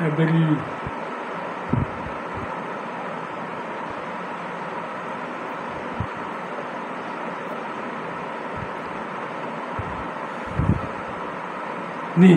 बिल्ली नी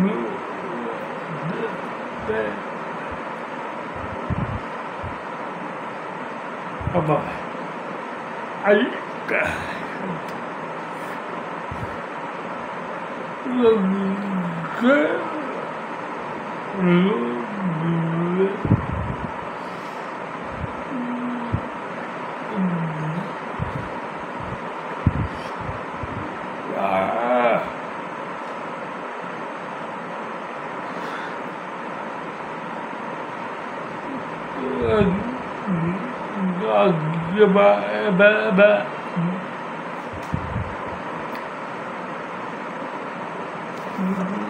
네. 아마 알까 그그 Mm-hmm.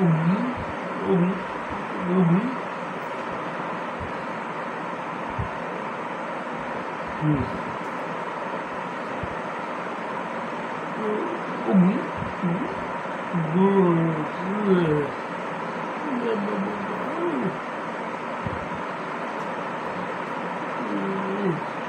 úng úng úng ừ. Ừ, úng úng úng úng